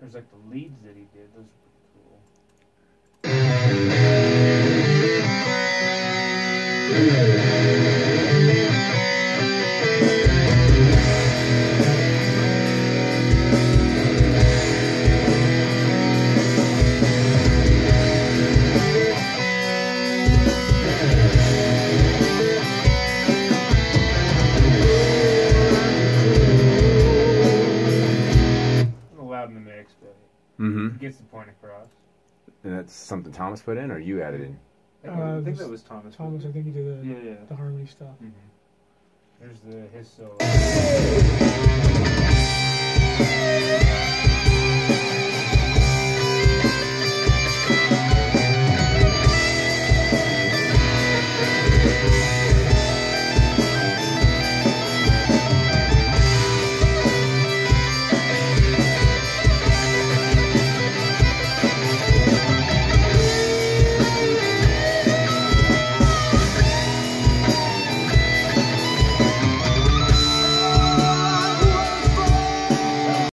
There's like the leads that he did. Those little loud in the mix, but Mm-hmm. it gets the point across. And that's something Thomas put in, or you added in? I think, Uh, I think that was Thomas. Thomas, I think he did the, Yeah, yeah. the harmony stuff. hmm There's the his solo.